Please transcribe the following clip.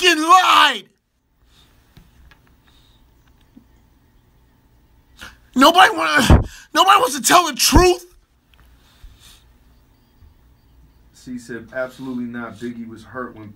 fucking lied. Nobody want nobody wants to tell the truth. C said absolutely not. Biggie was hurt when